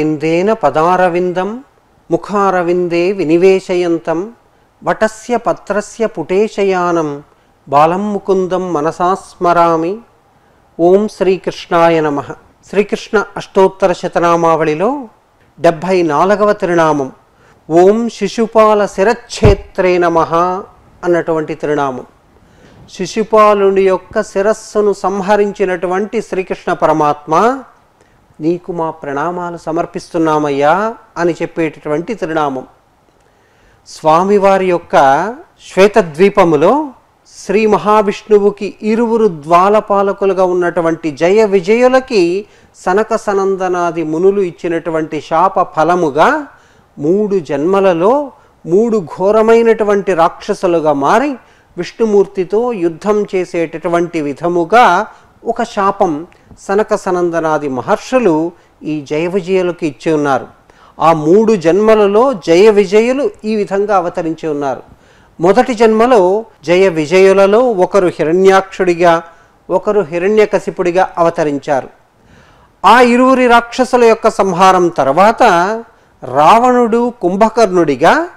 కరారవిందేన పదారవిందం ముఖారవిందే వినివేశయంతం వటస్య పత్రస్య పుటేశయానం బాలం ముకుందం మనసా స్మరామి. ఓం శ్రీకృష్ణాయ నమ. శ్రీకృష్ణ అష్టోత్తర శతనామావళిలో డెబ్భై నాలుగవ తిరునామం. ఓం శిశుపాల శిరక్షేత్రే నమ అన్నటువంటి తిరునామం. శిశుపాలుని యొక్క శిరస్సును సంహరించినటువంటి శ్రీకృష్ణ పరమాత్మ నీకు మా ప్రణామాలు సమర్పిస్తున్నామయ్యా అని చెప్పేటటువంటి తిరునామం. స్వామివారి యొక్క శ్వేతద్వీపములో శ్రీ మహావిష్ణువుకి ఇరువురు ద్వాలపాలకులుగా ఉన్నటువంటి జయ విజయులకి సనక సనందనాది మునులు ఇచ్చినటువంటి శాప ఫలముగా మూడు జన్మలలో మూడు ఘోరమైనటువంటి రాక్షసులుగా మారి విష్ణుమూర్తితో యుద్ధం చేసేటటువంటి విధముగా ఒక శాపం సనక సనందనాది మహర్షులు ఈ జయ విజయులకు ఇచ్చి ఉన్నారు. ఆ మూడు జన్మలలో జయ విజయులు ఈ విధంగా అవతరించి ఉన్నారు. మొదటి జన్మలో జయ విజయులలో ఒకరు హిరణ్యాక్షుడిగా ఒకరు హిరణ్యకశిపుడిగా అవతరించారు. ఆ ఇరువురి రాక్షసుల యొక్క సంహారం తర్వాత రావణుడు కుంభకర్ణుడిగా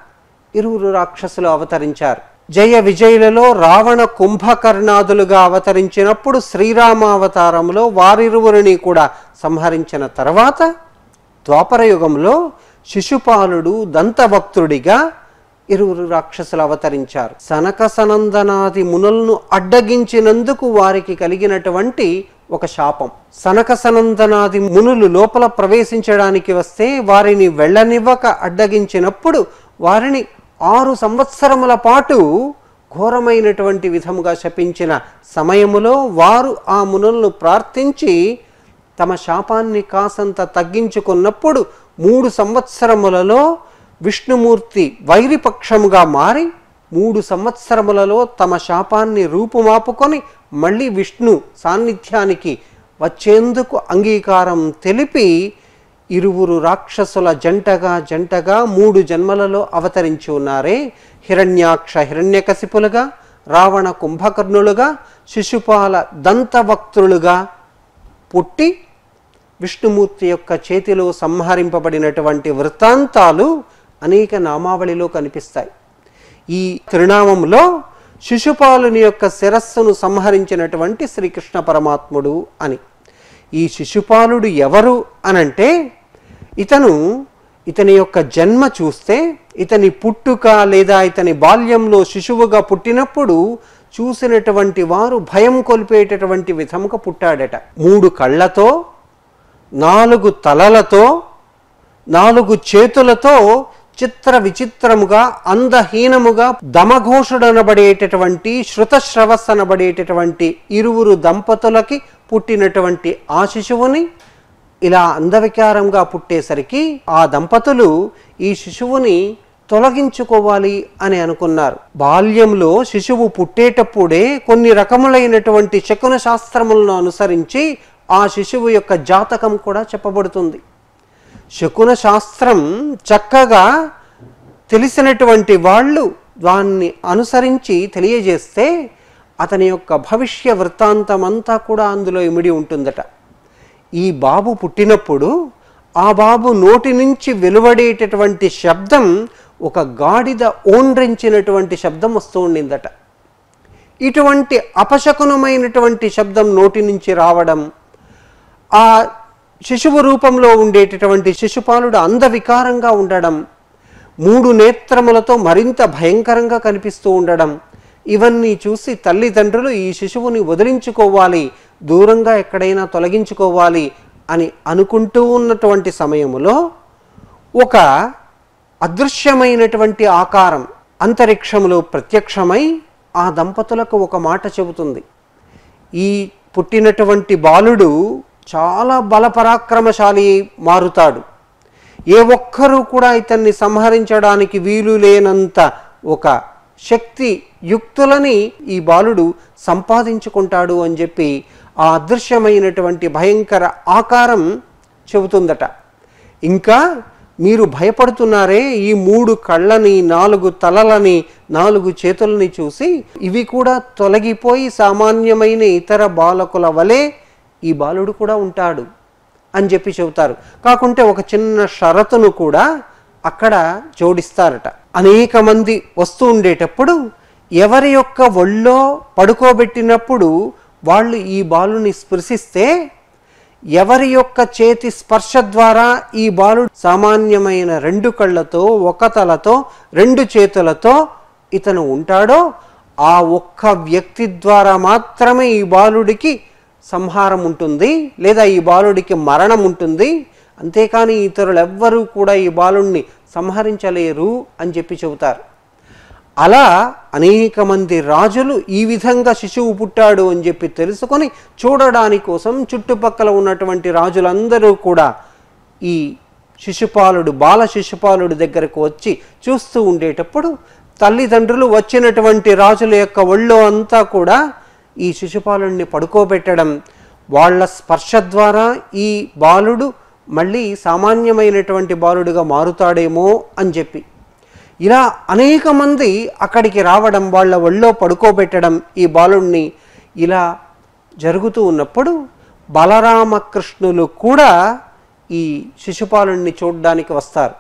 ఇరువురు రాక్షసులు అవతరించారు. జయ విజయులలో రావణ కుంభకర్ణాదులుగా అవతరించినప్పుడు శ్రీరామావతారంలో వారిరువురిని కూడా సంహరించిన తర్వాత ద్వాపరయుగంలో శిశుపాలుడు దంతభక్తుడిగా ఇరువురు రాక్షసులు అవతరించారు. సనక సనందనాది మునులను అడ్డగించినందుకు వారికి కలిగినటువంటి ఒక శాపం. సనక సనందనాది మునులు లోపల ప్రవేశించడానికి వస్తే వారిని వెళ్ళనివ్వక అడ్డగించినప్పుడు వారిని ఆరు సంవత్సరముల పాటు ఘోరమైనటువంటి విధముగా శపించిన సమయములో వారు ఆ మునులను ప్రార్థించి తమ శాపాన్ని కాసంత తగ్గించుకున్నప్పుడు మూడు సంవత్సరములలో విష్ణుమూర్తి వైరిపక్షముగా మారి మూడు సంవత్సరములలో తమ శాపాన్ని రూపుమాపుకొని మళ్ళీ విష్ణు సాన్నిధ్యానికి వచ్చేందుకు అంగీకారం తెలిపి ఇరువురు రాక్షసుల జంటగా జంటగా మూడు జన్మలలో అవతరించి ఉన్నారే. హిరణ్యాక్ష హిరణ్యకశిపులుగా రావణ కుంభకర్ణులుగా శిశుపాల దంతవక్తులుగా పుట్టి విష్ణుమూర్తి యొక్క చేతిలో సంహరింపబడినటువంటి వృత్తాంతాలు అనేక నామావళిలో కనిపిస్తాయి. ఈ త్రినామంలో శిశుపాలుని యొక్క శిరస్సును సంహరించినటువంటి శ్రీకృష్ణ పరమాత్ముడు అని. ఈ శిశుపాలుడు ఎవరు అనంటే ఇతను ఇతని యొక్క జన్మ చూస్తే ఇతని పుట్టుక లేదా ఇతని బాల్యంలో శిశువుగా పుట్టినప్పుడు చూసినటువంటి వారు భయం కొలిపేటటువంటి విధముగా పుట్టాడట. మూడు కళ్ళతో నాలుగు తలలతో నాలుగు చేతులతో చిత్ర విచిత్రముగా అందహీనముగా దమఘోషుడనబడేటటువంటి శృతశ్రవస్ అనబడేటటువంటి ఇరువురు దంపతులకి పుట్టినటువంటి ఆ శిశువుని ఇలా అందవికారంగా పుట్టేసరికి ఆ దంపతులు ఈ శిశువుని తొలగించుకోవాలి అని అనుకున్నారు. బాల్యంలో శిశువు పుట్టేటప్పుడే కొన్ని రకములైనటువంటి శకున శాస్త్రములను అనుసరించి ఆ శిశువు యొక్క జాతకం కూడా చెప్పబడుతుంది. శకున శాస్త్రం చక్కగా తెలిసినటువంటి వాళ్ళు దాన్ని అనుసరించి తెలియజేస్తే అతని యొక్క భవిష్య వృత్తాంతం అంతా కూడా అందులో ఇమిడి ఉంటుందట. ఈ బాబు పుట్టినప్పుడు ఆ బాబు నోటి నుంచి వెలువడేటటువంటి శబ్దం ఒక గాడిద ఓండ్రించినటువంటి శబ్దం వస్తూ ఉండిందట. ఇటువంటి అపశకునమైనటువంటి శబ్దం నోటి నుంచి రావడం ఆ శిశువు రూపంలో ఉండేటటువంటి శిశుపాలుడు అందవికారంగా ఉండడం మూడు నేత్రములతో మరింత భయంకరంగా కనిపిస్తూ ఉండడం ఇవన్నీ చూసి తల్లిదండ్రులు ఈ శిశువుని వదిలించుకోవాలి దూరంగా ఎక్కడైనా తొలగించుకోవాలి అని అనుకుంటూ ఉన్నటువంటి సమయములో ఒక అదృశ్యమైనటువంటి ఆకారం అంతరిక్షములో ప్రత్యక్షమై ఆ దంపతులకు ఒక మాట చెబుతుంది. ఈ పుట్టినటువంటి బాలుడు చాలా బలపరాక్రమశాలి మారుతాడు. ఏ ఒక్కరూ కూడా ఇతన్ని సంహరించడానికి వీలు లేనంత ఒక శక్తి యుక్తులని ఈ బాలుడు సంపాదించుకుంటాడు అని చెప్పి ఆ అదృశ్యమైనటువంటి భయంకర ఆకారం చెబుతుందట. ఇంకా మీరు భయపడుతున్నారే ఈ మూడు కళ్ళని నాలుగు తలలని నాలుగు చేతులని చూసి ఇవి కూడా తొలగిపోయి సామాన్యమైన ఇతర బాలకుల వలె ఈ బాలుడు కూడా ఉంటాడు అని చెప్పి చెబుతారు. కాకుంటే ఒక చిన్న షరతును కూడా అక్కడ జోడిస్తారట. అనేక మంది వస్తూ ఉండేటప్పుడు ఎవరి యొక్క ఒళ్ళో పడుకోబెట్టినప్పుడు వాళ్ళు ఈ బాలుని స్పృశిస్తే ఎవరి యొక్క చేతి స్పర్శ ద్వారా ఈ బాలుడు సామాన్యమైన రెండు కళ్ళతో ఒక తలతో రెండు చేతులతో ఇతను ఉంటాడో ఆ ఒక్క వ్యక్తి ద్వారా మాత్రమే ఈ బాలుడికి సంహారం ఉంటుంది లేదా ఈ బాలుడికి మరణం ఉంటుంది. అంతేకాని ఇతరులు ఎవ్వరూ కూడా ఈ బాలుడిని సంహరించలేరు అని చెప్పి చెబుతారు. అలా అనేక మంది రాజులు ఈ విధంగా శిశువు పుట్టాడు అని చెప్పి తెలుసుకొని చూడడానికి కోసం చుట్టుపక్కల ఉన్నటువంటి రాజులందరూ కూడా ఈ శిశుపాలుడు బాల శిశుపాలుడు దగ్గరకు వచ్చి చూస్తూ ఉండేటప్పుడు తల్లిదండ్రులు వచ్చినటువంటి రాజుల యొక్క ఒళ్ళో అంతా కూడా ఈ శిశుపాలుడిని పడుకోబెట్టడం వాళ్ళ స్పర్శ ద్వారా ఈ బాలుడు మళ్ళీ సామాన్యమైనటువంటి బాలుడుగా మారుతాడేమో అని చెప్పి. ఇలా అనేక మంది అక్కడికి రావడం వాళ్ళ ఒళ్ళో పడుకోబెట్టడం ఈ బాలుణ్ణి ఇలా జరుగుతూ ఉన్నప్పుడు బలరామకృష్ణులు కూడా ఈ శిశుపాలుణ్ణి చూడడానికి వస్తారు.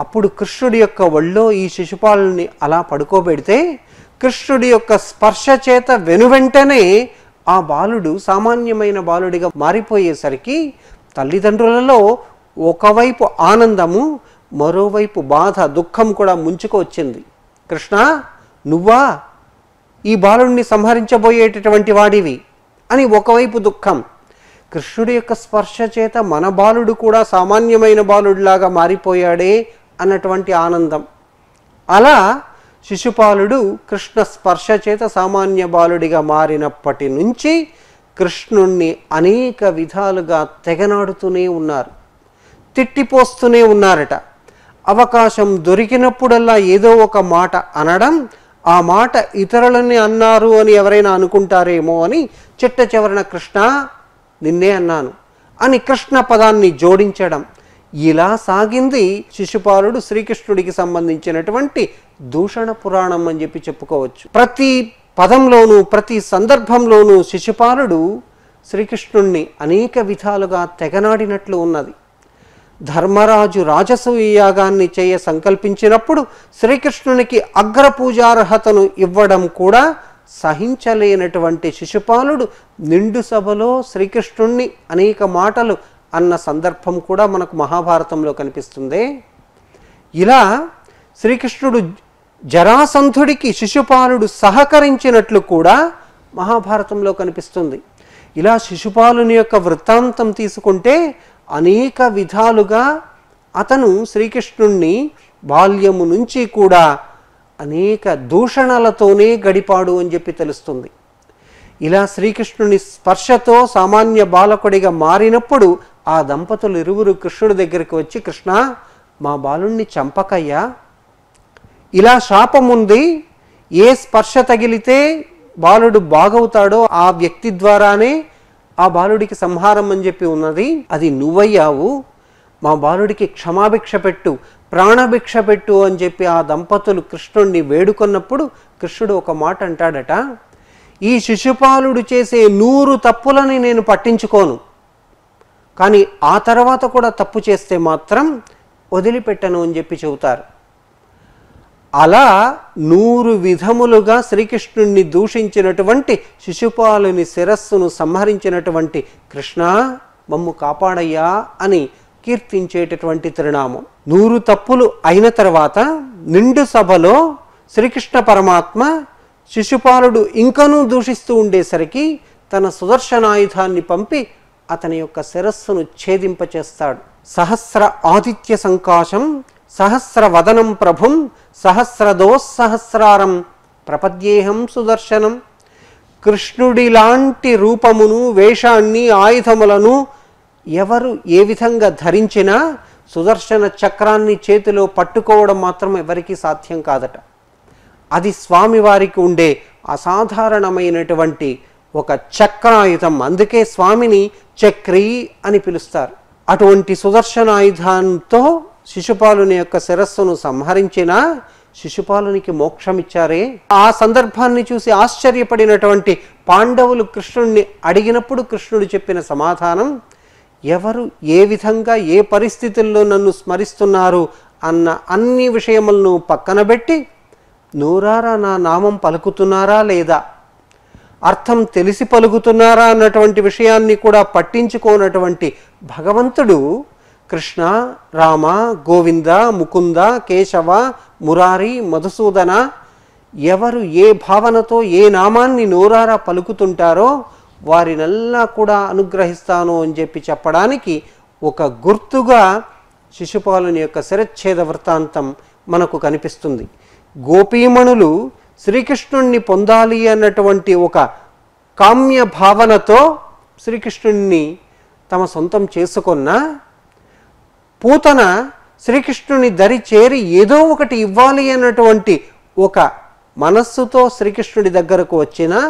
అప్పుడు కృష్ణుడి యొక్క ఒళ్ళో ఈ శిశుపాలుని అలా పడుకోబెడితే కృష్ణుడి యొక్క స్పర్శ చేత వెనువెంటనే ఆ బాలుడు సామాన్యమైన బాలుడిగా మారిపోయేసరికి తల్లిదండ్రులలో ఒకవైపు ఆనందము మరోవైపు బాధ దుఃఖం కూడా ముంచుకు వచ్చింది. కృష్ణ నువ్వా? ఈ బాలుడిని సంహరించబోయేటటువంటి వాడివి అని ఒకవైపు దుఃఖం. కృష్ణుడి యొక్క స్పర్శ చేత మన బాలుడు కూడా సామాన్యమైన బాలుడిలాగా మారిపోయాడే అన్నటువంటి ఆనందం. అలా శిశుపాలుడు కృష్ణ స్పర్శ చేత సామాన్య బాలుడిగా మారినప్పటి నుంచి కృష్ణుణ్ణి అనేక విధాలుగా తెగనాడుతూనే ఉన్నారు. తిట్టిపోస్తూనే ఉన్నారట. అవకాశం దొరికినప్పుడల్లా ఏదో ఒక మాట అనడం ఆ మాట ఇతరులని అన్నారు అని ఎవరైనా అనుకుంటారేమో అని చిట్ట చివరన కృష్ణ నిన్నే అన్నాను అని కృష్ణ పదాన్ని జోడించడం ఇలా సాగింది శిశుపాలుడు శ్రీకృష్ణుడికి సంబంధించినటువంటి దూషణ పురాణం అని చెప్పి చెప్పుకోవచ్చు. ప్రతి పదంలోనూ ప్రతి సందర్భంలోనూ శిశుపాలుడు శ్రీకృష్ణుణ్ణి అనేక విధాలుగా తెగనాడినట్లు ఉన్నది. ధర్మరాజు రాజసూయయాగాన్ని చేయ సంకల్పించినప్పుడు శ్రీకృష్ణునికి అగ్రపూజార్హతను ఇవ్వడం కూడా సహించలేనటువంటి శిశుపాలుడు నిండు సభలో శ్రీకృష్ణుణ్ణి అనేక మాటలు అన్న సందర్భం కూడా మనకు మహాభారతంలో కనిపిస్తుంది. ఇలా శ్రీకృష్ణుడు జరాసంధుడికి శిశుపాలుడు సహకరించినట్లు కూడా మహాభారతంలో కనిపిస్తుంది. ఇలా శిశుపాలుని యొక్క వృత్తాంతం తీసుకుంటే అనేక విధాలుగా అతను శ్రీకృష్ణుణ్ణి బాల్యము నుంచి కూడా అనేక దూషణలతోనే గడిపాడు అని చెప్పి తెలుస్తుంది. ఇలా శ్రీకృష్ణుని స్పర్శతో సామాన్య బాలకుడిగా మారినప్పుడు ఆ దంపతులు ఇరువురు కృష్ణుడి దగ్గరికి వచ్చి కృష్ణ మా బాలుణ్ణి చంపకయ్యా. ఇలా శాపం ఉంది ఏ స్పర్శ తగిలితే బాలుడు బాగవుతాడో ఆ వ్యక్తి ద్వారానే ఆ బాలుడికి సంహారం అని చెప్పి ఉన్నది. అది నువ్వయ్యావు. మా బాలుడికి క్షమాభిక్ష పెట్టు ప్రాణభిక్ష పెట్టు అని చెప్పి ఆ దంపతులు కృష్ణుణ్ణి వేడుకొన్నప్పుడు కృష్ణుడు ఒక మాట అంటాడట. ఈ శిశుపాలుడు చేసే నూరు తప్పులని నేను పట్టించుకోను. కానీ ఆ తర్వాత కూడా తప్పు చేస్తే మాత్రం వదిలిపెట్టను అని చెప్పి చెబుతారు. అలా నూరు విధములుగా శ్రీకృష్ణుణ్ణి దూషించినటువంటి శిశుపాలుని శిరస్సును సంహరించినటువంటి కృష్ణ మమ్ము కాపాడయ్యా అని కీర్తించేటటువంటి తిరునామం. నూరు తప్పులు అయిన తర్వాత నిండు సభలో శ్రీకృష్ణ పరమాత్మ శిశుపాలుడు ఇంకనూ దూషిస్తూ ఉండేసరికి తన సుదర్శనాయుధాన్ని పంపి అతని యొక్క శిరస్సును ఛేదింపచేస్తాడు. సహస్ర ఆదిత్య సంకాశం సహస్ర వదనం ప్రభుం సహస్రదోస్సహస్రారం ప్రపద్యేహం సుదర్శనం. కృష్ణుడి లాంటి రూపమును వేషాన్ని ఆయుధములను ఎవరు ఏ విధంగా ధరించినా సుదర్శన చక్రాన్ని చేతిలో పట్టుకోవడం మాత్రం ఎవరికీ సాధ్యం కాదట. అది స్వామివారికి ఉండే అసాధారణమైనటువంటి ఒక చక్రాయుధం. అందుకే స్వామిని చక్రీ అని పిలుస్తారు. అటువంటి సుదర్శనాయుధంతో శిశుపాలుని యొక్క శిరస్సును సంహరించిన శిశుపాలునికి మోక్షమిచ్చారే. ఆ సందర్భాన్ని చూసి ఆశ్చర్యపడినటువంటి పాండవులు కృష్ణుణ్ణి అడిగినప్పుడు కృష్ణుడు చెప్పిన సమాధానం ఎవరు ఏ విధంగా ఏ పరిస్థితుల్లో నన్ను స్మరిస్తున్నారు అన్న అన్ని విషయములను పక్కన పెట్టి నూరారా నా నామం పలుకుతున్నారా లేదా అర్థం తెలిసి పలుకుతున్నారా అన్నటువంటి విషయాన్ని కూడా పట్టించుకోనటువంటి భగవంతుడు కృష్ణ రామ గోవింద ముకుంద కేశవ మురారి మధుసూదన ఎవరు ఏ భావనతో ఏ నామాన్ని నోరారా పలుకుతుంటారో వారినల్లా కూడా అనుగ్రహిస్తాను అని చెప్పి చెప్పడానికి ఒక గుర్తుగా శిశుపాలుని యొక్క శిరచ్ఛేద వృత్తాంతం మనకు కనిపిస్తుంది. గోపీమణులు శ్రీకృష్ణుణ్ణి పొందాలి అన్నటువంటి ఒక కామ్య భావనతో శ్రీకృష్ణుణ్ణి తమ సొంతం చేసుకున్న పూతన శ్రీకృష్ణుని దరి చేరి ఏదో ఒకటి ఇవ్వాలి అన్నటువంటి ఒక మనస్సుతో శ్రీకృష్ణుడి దగ్గరకు వచ్చినా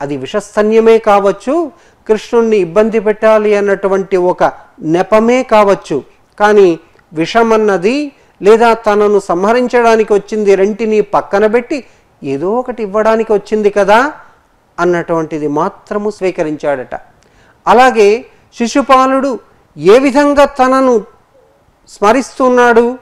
అది విషస్తన్యమే కావచ్చు కృష్ణుణ్ణి ఇబ్బంది పెట్టాలి అన్నటువంటి ఒక నెపమే కావచ్చు. కానీ విషమన్నది లేదా తనను సంహరించడానికి వచ్చింది రెంటిని పక్కన పెట్టి ఏదో ఒకటి ఇవ్వడానికి వచ్చింది కదా అన్నటువంటిది మాత్రము స్వీకరించాడట. అలాగే శిశుపాలుడు ఏ విధంగా తనను స్మరిస్తున్నాడు?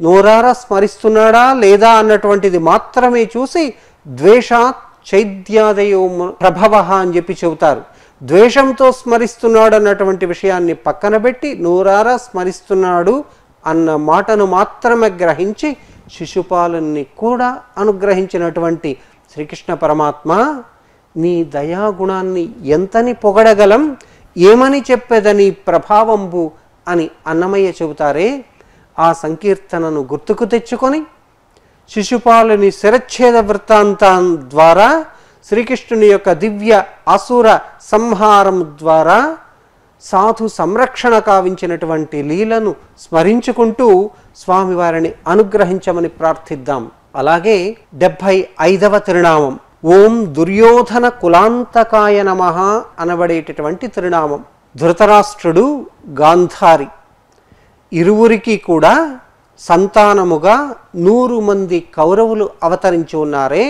నోరారా స్మరిస్తున్నాడా లేదా అన్నటువంటిది మాత్రమే చూసి ద్వేషాత్ చైద్యాదయో ప్రభవ అని చెప్పి చెబుతారు. ద్వేషంతో స్మరిస్తున్నాడు అన్నటువంటి విషయాన్ని పక్కన పెట్టి నోరారా స్మరిస్తున్నాడు అన్న మాటను మాత్రమే గ్రహించి శిశుపాలుని కూడా అనుగ్రహించినటువంటి శ్రీకృష్ణ పరమాత్మ నీ దయాగుణాన్ని ఎంతని పొగడగలం ఏమని చెప్పేదని ప్రభావంబు అని అన్నమయ్య చెబుతారే ఆ సంకీర్తనను గుర్తుకు తెచ్చుకొని శిశుపాలుని శిరచ్ఛేద వృత్తాంతం ద్వారా శ్రీకృష్ణుని యొక్క దివ్య అసుర సంహారం ద్వారా సాధు సంరక్షణ కావించినటువంటి లీలను స్మరించుకుంటూ స్వామివారిని అనుగ్రహించమని ప్రార్థిద్దాం. అలాగే డెబ్భై ఐదవ తిరునామం ఓం దుర్యోధన కులాంతకాయ నమ అనబడేటటువంటి తిరునామం ధృతరాష్ట్రుడు గాంధారి. ఇరువురికి కూడా సంతానముగా నూరు మంది కౌరవులు అవతరించి ఉన్నారే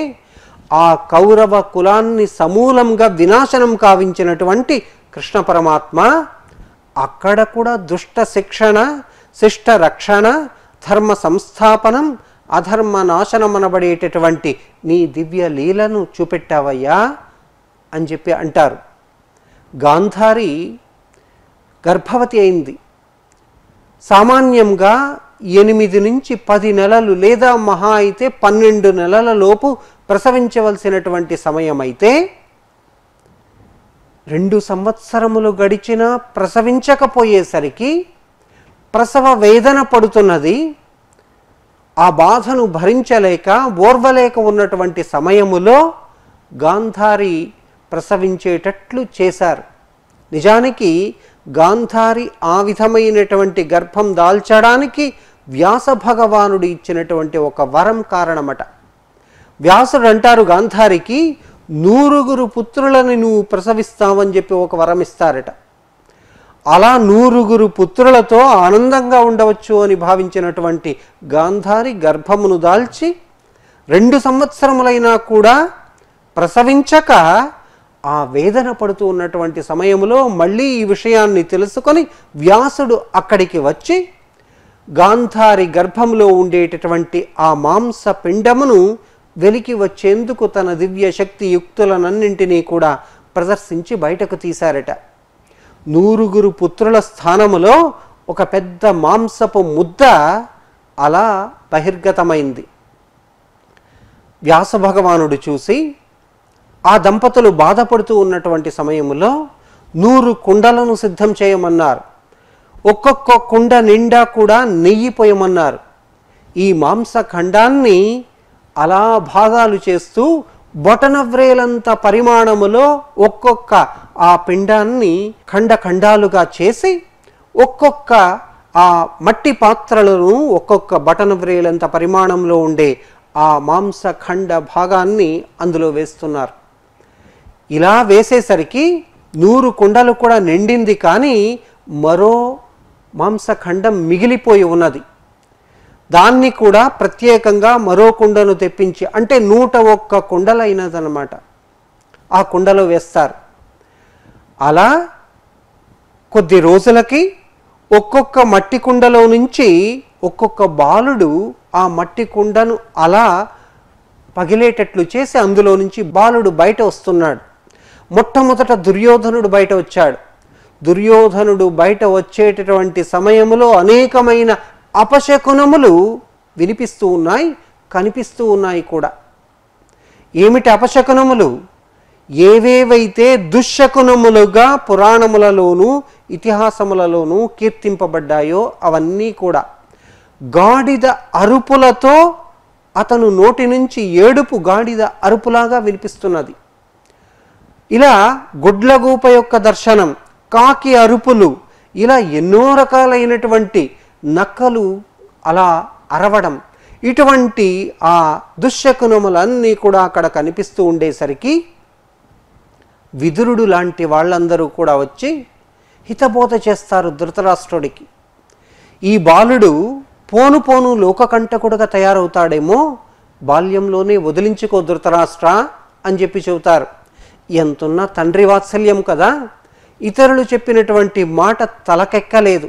ఆ కౌరవ కులాన్ని సమూలంగా వినాశనం కావించినటువంటి కృష్ణ పరమాత్మ అక్కడ కూడా దుష్ట శిక్షణ శిష్ట రక్షణ ధర్మ సంస్థాపనం అధర్మ నాశనం అనబడేటటువంటి నీ దివ్య లీలను చూపెట్టావయ్యా అని చెప్పి అంటారు. గాంధారి గర్భవతి అయింది. సామాన్యంగా ఎనిమిది నుంచి పది నెలలు లేదా మహా అయితే పన్నెండు నెలల లోపు ప్రసవించవలసినటువంటి సమయం అయితే రెండు సంవత్సరములు గడిచినా ప్రసవించకపోయేసరికి ప్రసవ వేదన పడుతున్నది. ఆ బాధను భరించలేక ఓర్వలేక ఉన్నటువంటి సమయములో గాంధారి ప్రసవించేటట్లు చేశారు. నిజానికి గాంధారి ఆ విధమైనటువంటి గర్భం దాల్చడానికి వ్యాస భగవానుడు ఇచ్చినటువంటి ఒక వరం కారణమట. వ్యాసుడు అంటారు గాంధారికి నూరుగురు పుత్రులని నువ్వు ప్రసవిస్తావని చెప్పి ఒక వరం ఇస్తారట. అలా నూరుగురు పుత్రులతో ఆనందంగా ఉండవచ్చు అని భావించినటువంటి గాంధారి గర్భమును దాల్చి రెండు సంవత్సరములైనా కూడా ప్రసవించక ఆ వేదన పడుతూ ఉన్నటువంటి సమయంలో మళ్ళీ ఈ విషయాన్ని తెలుసుకొని వ్యాసుడు అక్కడికి వచ్చి గాంధారి గర్భంలో ఉండేటటువంటి ఆ మాంస పిండమును వెలికి వచ్చేందుకు తన దివ్య శక్తి యుక్తులనన్నింటినీ కూడా ప్రదర్శించి బయటకు తీశారట. నూరుగురు పుత్రుల స్థానములో ఒక పెద్ద మాంసపు ముద్ద అలా బహిర్గతమైంది. వ్యాస భగవానుడు చూసి ఆ దంపతులు బాధపడుతూ ఉన్నటువంటి సమయంలో నూరు కుండలను సిద్ధం చేయమన్నారు. ఒక్కొక్క కుండ నిండా కూడా నెయ్యి పోయమన్నారు. ఈ మాంస ఖండాన్ని అలా భాగాలు చేస్తూ బొటనవ్రేలంత పరిమాణములో ఒక్కొక్క ఆ పిండాన్ని ఖండ ఖండాలుగా చేసి ఒక్కొక్క ఆ మట్టి పాత్రలను ఒక్కొక్క బటన్ వ్రేలంత పరిమాణంలో ఉండే ఆ మాంసఖండ భాగాన్ని అందులో వేస్తున్నారు. ఇలా వేసేసరికి నూరు కుండలు కూడా నిండింది కానీ మరో మాంసఖండం మిగిలిపోయి ఉన్నది. దాన్ని కూడా ప్రత్యేకంగా మరో కుండను తెప్పించి అంటే నూట ఒక్క కుండలైనదనమాట ఆ కుండలో వేస్తారు. అలా కొద్ది రోజులకి ఒక్కొక్క మట్టి కుండలో నుంచి ఒక్కొక్క బాలుడు ఆ మట్టి కుండను అలా పగిలేటట్లు చేసి అందులో నుంచి బాలుడు బయట వస్తున్నాడు. మొట్టమొదట దుర్యోధనుడు బయట వచ్చాడు. దుర్యోధనుడు బయట వచ్చేటటువంటి సమయంలో అనేకమైన అపశకునములు వినిపిస్తూ ఉన్నాయి కనిపిస్తూ ఉన్నాయి కూడా. ఏమిటి అపశకునములు? ఏవేవైతే దుశ్శకునములుగా పురాణములలోనూ ఇతిహాసములలోనూ కీర్తింపబడ్డాయో అవన్నీ కూడా గాడిద అరుపులతో అతను నోటి నుంచి ఏడుపు గాడిద అరుపులాగా వినిపిస్తున్నది. ఇలా గుడ్లగూప యొక్క దర్శనం కాకి అరుపులు ఇలా ఎన్నో రకాలైనటువంటి నక్కలు అలా అరవడం. ఇటువంటి ఆ దుశ్శకునములన్నీ కూడా అక్కడ కనిపిస్తూ ఉండేసరికి విదురుడు లాంటి వాళ్ళందరూ కూడా వచ్చి హితబోధ చేస్తారు ధృతరాష్ట్రుడికి. ఈ బాలుడు పోను పోను లోకకంటకుడుగా తయారవుతాడేమో బాల్యంలోనే వదిలించుకో ధృతరాష్ట్ర అని చెప్పి చెబుతారు. ఎంతున్నా తండ్రి వాత్సల్యం కదా ఇతరులు చెప్పినటువంటి మాట తలకెక్కలేదు.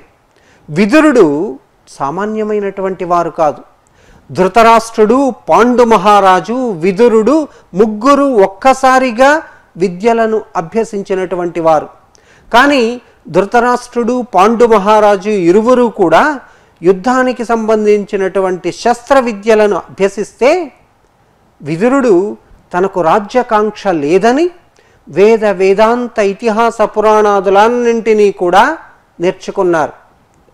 విదురుడు సామాన్యమైనటువంటి వారు కాదు. ధృతరాష్ట్రుడు పాండు మహారాజు విదురుడు ముగ్గురు ఒక్కసారిగా విద్యలను అభ్యసించినటువంటి వారు. కానీ ధృతరాష్ట్రుడు పాండు మహారాజు ఇరువురు కూడా యుద్ధానికి సంబంధించినటువంటి శస్త్ర విద్యలను అభ్యసిస్తే విదురుడు తనకు రాజ్యకాంక్ష లేదని వేద వేదాంత ఇతిహాస పురాణాదులన్నింటినీ కూడా నేర్చుకున్నారు.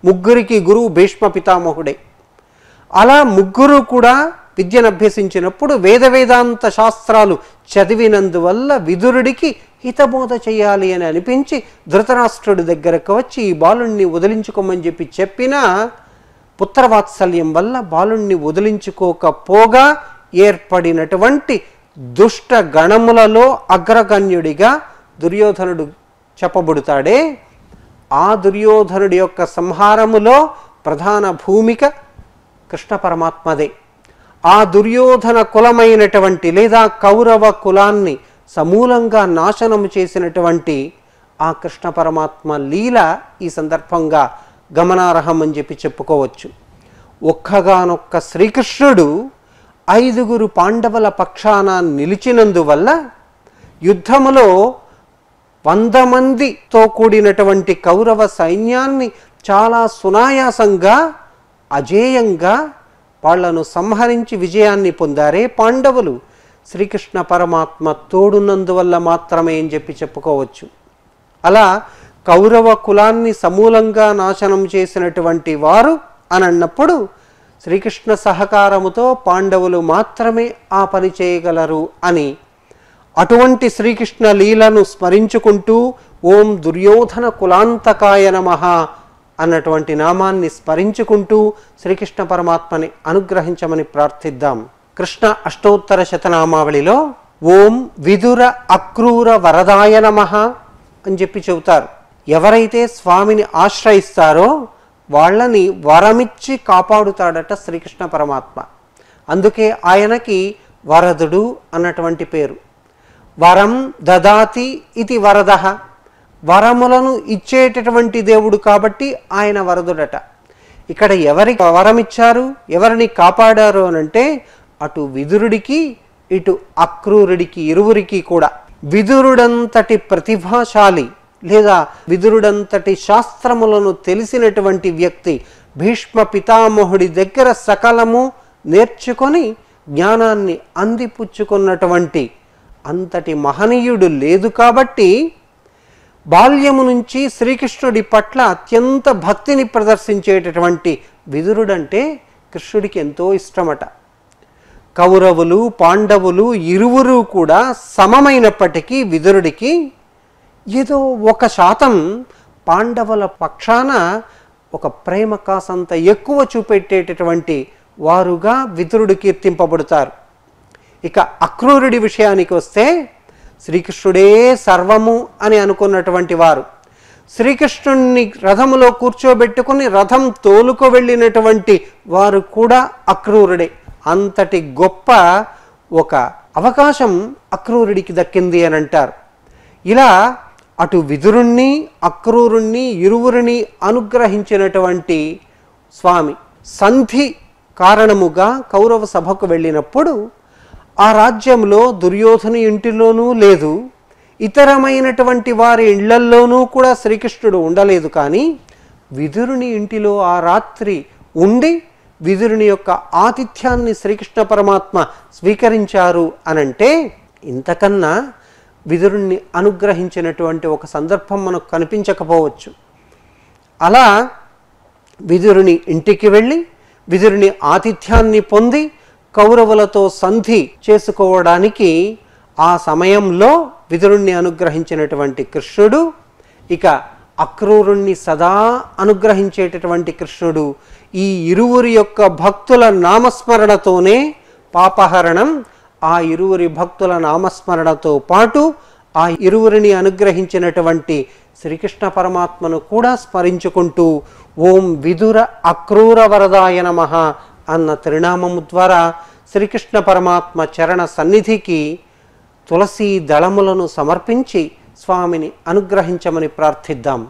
ముగ్గురికి గురువు భీష్మ పితామహుడే. అలా ముగ్గురు కూడా విద్యను అభ్యసించినప్పుడు వేద వేదాంత శాస్త్రాలు చదివినందువల్ల విదురుడికి హితబోధ చేయాలి అని అనిపించి ధృతరాష్ట్రుడి దగ్గరకు వచ్చి ఈ బాలుణ్ణి వదిలించుకోమని చెప్పి చెప్పినా పుత్రవాత్సల్యం వల్ల బాలుణ్ణి వదిలించుకోకపోగా ఏర్పడినటువంటి దుష్ట గణములలో అగ్రగణ్యుడిగా దుర్యోధనుడు చెప్పబడుతాడే. ఆ దుర్యోధనుడి యొక్క సంహారములో ప్రధాన భూమిక కృష్ణ పరమాత్మదే. ఆ దుర్యోధన కులమైనటువంటి లేదా కౌరవ కులాన్ని సమూలంగా నాశనము చేసినటువంటి ఆ కృష్ణ పరమాత్మ లీల ఈ సందర్భంగా గమనార్హం అని చెప్పి చెప్పుకోవచ్చు. ఒక్కగానొక్క శ్రీకృష్ణుడు ఐదుగురు పాండవుల పక్షాన నిలిచినందువల్ల యుద్ధములో వంద మందితో కూడినటువంటి కౌరవ సైన్యాన్ని చాలా సునాయాసంగా అజేయంగా వాళ్ళను సంహరించి విజయాన్ని పొందారే పాండవులు. శ్రీకృష్ణ పరమాత్మ తోడున్నందువల్ల మాత్రమే అని చెప్పి చెప్పుకోవచ్చు. అలా కౌరవ కులాన్ని సమూలంగా నాశనం చేసినటువంటి వారు అని అన్నప్పుడు శ్రీకృష్ణ సహకారముతో పాండవులు మాత్రమే ఆ పని చేయగలరు అని అటువంటి శ్రీకృష్ణ లీలను స్మరించుకుంటూ ఓం దుర్యోధన కులాంతకాయ నమ అన్నటువంటి నామాన్ని స్మరించుకుంటూ శ్రీకృష్ణ పరమాత్మని అనుగ్రహించమని ప్రార్థిద్దాం. కృష్ణ అష్టోత్తర శతనామావళిలో ఓం విదుర అక్రూర వరదాయ నమ అని చెప్పి చెబుతారు. ఎవరైతే స్వామిని ఆశ్రయిస్తారో వాళ్ళని వరమిచ్చి కాపాడుతాడట శ్రీకృష్ణ పరమాత్మ. అందుకే ఆయనకి వరదుడు అన్నటువంటి పేరు. వరం దదాతి ఇది వరద. వరములను ఇచ్చేటటువంటి దేవుడు కాబట్టి ఆయన వరదుడట. ఇక్కడ ఎవరికి వరం ఇచ్చారు ఎవరిని కాపాడారు అనంటే అటు విదురుడికి ఇటు అక్రూరుడికి ఇరువురికి కూడా. విదురుడంతటి ప్రతిభాశాలి లేదా విదురుడంతటి శాస్త్రములను తెలిసినటువంటి వ్యక్తి భీష్మ పితామహుడి దగ్గర సకలము నేర్చుకొని జ్ఞానాన్ని అందిపుచ్చుకున్నటువంటి అంతటి మహనీయుడు లేదు కాబట్టి బాల్యము నుంచి శ్రీకృష్ణుడి పట్ల అత్యంత భక్తిని ప్రదర్శించేటటువంటి విదురుడంటే కృష్ణుడికి ఎంతో ఇష్టమట. కౌరవులు పాండవులు ఇరువురు కూడా సమమైనప్పటికీ విదురుడికి ఏదో ఒక శాతం పాండవుల పక్షాన ఒక ప్రేమ కాసంత ఎక్కువ చూపెట్టేటటువంటి వారుగా విదురుడు కీర్తింపబడతారు. ఇక అక్రూరుడి విషయానికి వస్తే శ్రీకృష్ణుడే సర్వము అని అనుకున్నటువంటి వారు. శ్రీకృష్ణుణ్ణి రథములో కూర్చోబెట్టుకుని రథం తోలుకు వెళ్ళినటువంటి వారు కూడా అక్రూరుడే. అంతటి గొప్ప ఒక అవకాశం అక్రూరుడికి దక్కింది అని అంటారు. ఇలా అటు విదురుణ్ణి అక్రూరుణ్ణి ఇరువురిని అనుగ్రహించినటువంటి స్వామి సంధి కారణముగా కౌరవ సభకు వెళ్ళినప్పుడు ఆ రాజ్యంలో దుర్యోధను ఇంటిలోనూ లేదు ఇతరమైనటువంటి వారి ఇళ్ళల్లోనూ కూడా శ్రీకృష్ణుడు ఉండలేదు. కానీ విదురుని ఇంటిలో ఆ రాత్రి ఉండి విదురుని యొక్క ఆతిథ్యాన్ని శ్రీకృష్ణ పరమాత్మ స్వీకరించారు అనంటే ఇంతకన్నా విదురుణ్ణి అనుగ్రహించినటువంటి ఒక సందర్భం మనకు కనిపించకపోవచ్చు. అలా విదురుని ఇంటికి వెళ్ళి విదురుని ఆతిథ్యాన్ని పొంది కౌరవులతో సంధి చేసుకోవడానికి ఆ సమయంలో విదురుణ్ణి అనుగ్రహించినటువంటి కృష్ణుడు ఇక అక్రూరుణ్ణి సదా అనుగ్రహించేటటువంటి కృష్ణుడు ఈ ఇరువురి యొక్క భక్తుల నామస్మరణతోనే పాపహరణం ఆ ఇరువురి భక్తుల నామస్మరణతో పాటు ఆ ఇరువురిని అనుగ్రహించినటువంటి శ్రీకృష్ణ పరమాత్మను కూడా స్మరించుకుంటూ ఓం విదుర అక్రూర వరదాయ నమః అన్న త్రినామము ద్వారా శ్రీకృష్ణ పరమాత్మ చరణ సన్నిధికి తులసీ దళములను సమర్పించి స్వామిని అనుగ్రహించమని ప్రార్థిద్దాం.